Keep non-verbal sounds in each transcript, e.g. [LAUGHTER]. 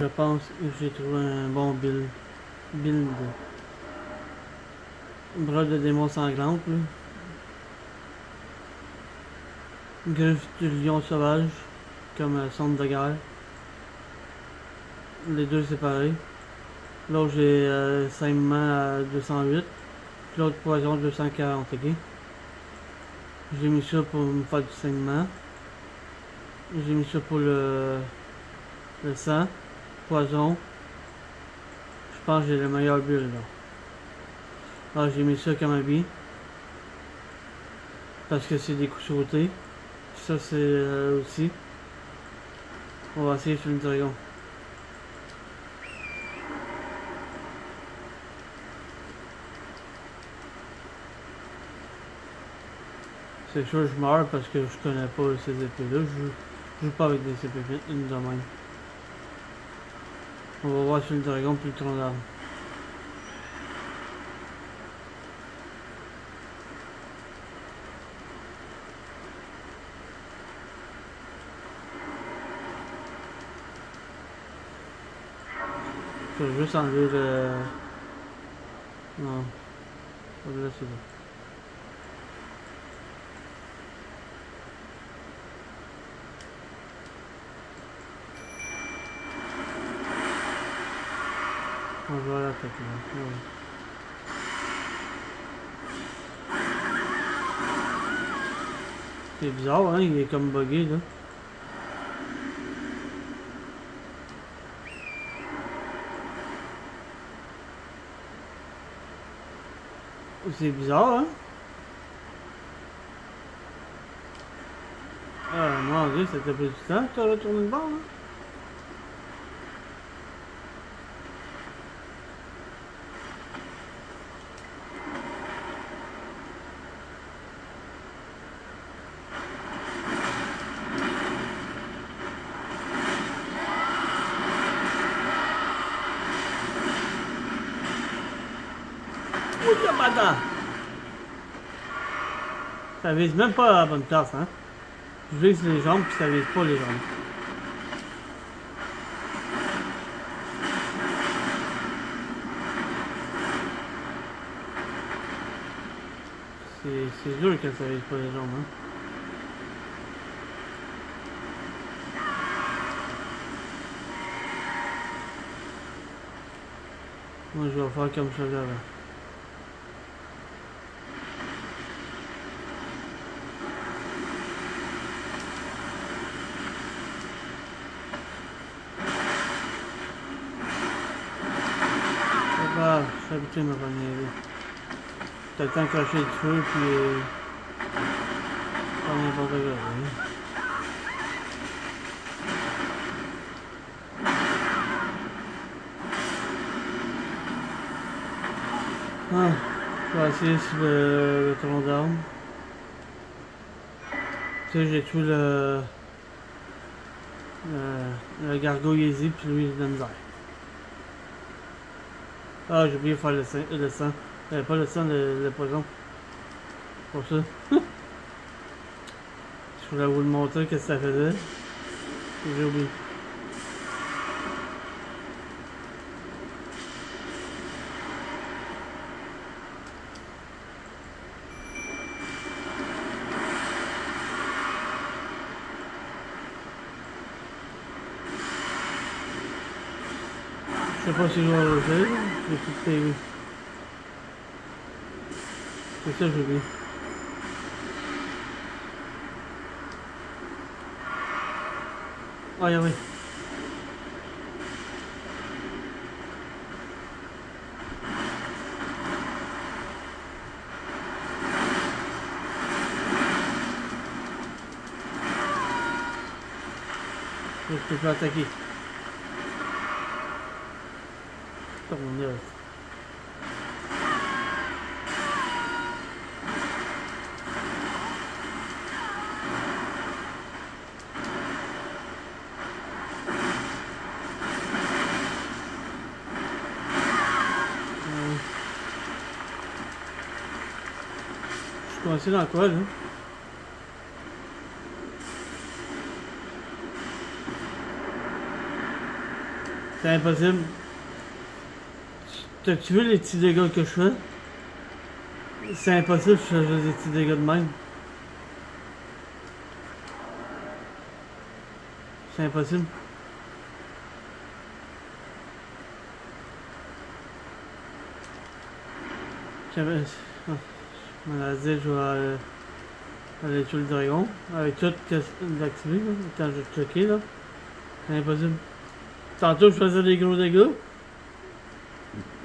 Je pense que j'ai trouvé un bon build. Build. Bras de démon sanglante. Griffe du lion sauvage. Comme euh, centre de guerre. Les deux séparés. L'autre j'ai euh, saignement à 208. Puis l'autre poison 240, ok? J'ai mis ça pour me faire du saignement. J'ai mis ça pour le, le sang. Poison. Je pense que j'ai le meilleur bulle là. Ah, j'ai mis ça comme habit. Parce que c'est des coups sautés. Ça c'est euh, aussi. On va essayer sur une dragon. C'est sûr je meurs parce que je connais pas ces épées-là. Je joue, je joue pas avec des épées une de même. On va voir sur le dragon plus tronc d'arbre. Je vais juste enlever le... Non. Là, c'est bon. On va l'attaquer. Ouais. C'est bizarre, hein? Il est comme bugué, là. C'est bizarre, hein? Ah, mon dieu, ça t'a pris du temps que t'as retourné le bord, hein? Ça vise même pas la bonne place, hein? Je vise les jambes, puis ça vise pas les jambes. C'est dur que ça vise pas les jambes, hein? Moi, je vais faire comme ça là. C'est pas grave, je suis habitué à me revenir. T'as le temps de cacher le feu, puis... Euh, faire n'importe hein. Ah, je vais sur le, le tronc. Tu sais, j'ai tout le... Le, le puis lui, il a. Ah, j'ai oublié de faire le, sang- le sang. Euh, pas le sang, le, le poison. Pour ça. [LAUGHS] je voulais vous le montrer qu'est-ce que ça faisait. J'ai oublié. Je sais pas si je vais le faire. J'ai tout prévu. C'est ça, j'ai oublié. Ah, meu. Assinatório, né? Tá fazendo T'as-tu vu les petits dégâts que je fais? C'est impossible que je fasse des petits dégâts de même. C'est impossible. Je dit, je vais euh, aller tuer le dragon. Avec tout l'activer, quand je vais là. C'est impossible. Tantôt, je faisais des gros dégâts.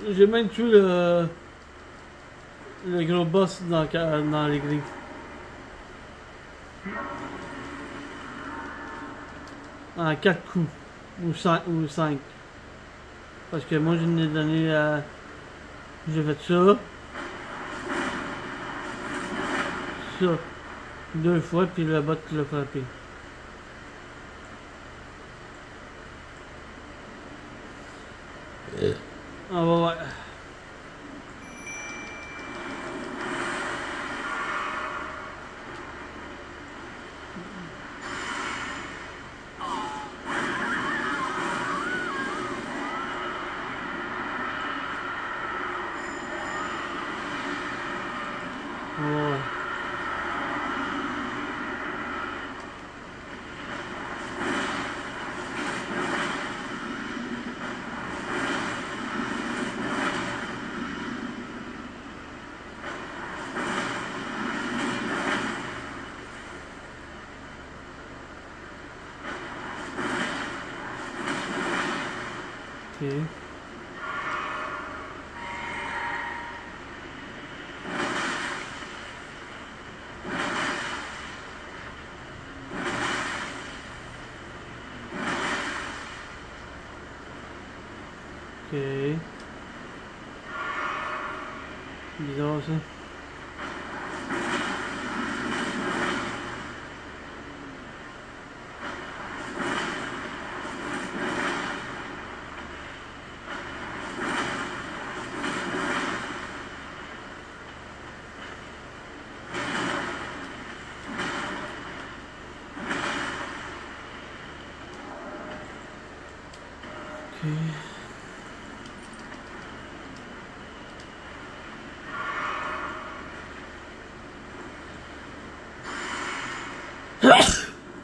J'ai même tué le... Le gros boss dans, dans l'église. En 4 coups. Ou 5. Ou 5. Parce que moi, je n'ai donné... Euh, J'ai fait ça. Ça. Deux fois, puis le bot l'a frappé. On va voir. On va voir. Ok. Ok. Bizarre ça. Ok. Je vais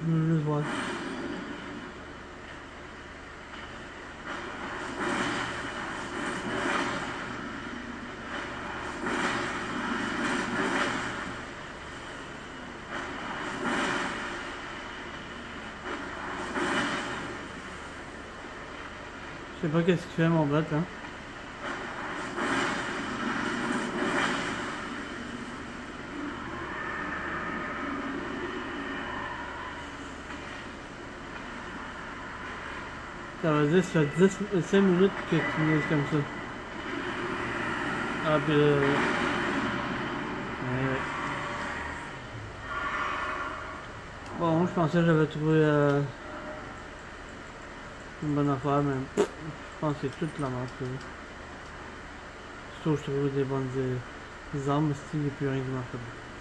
juste voir. Je sais pas qu'est-ce qu'il fait mon bot hein. Ça veut dire ça fait 10, 5 minutes que tu me comme ça. Ah puis ouais. Bon, je pensais que j'avais trouvé euh, une bonne affaire, mais je pense que c'est toute la merde. ça. Surtout que je trouve des bonnes euh, des armes, n'y a plus rien qui marche pas.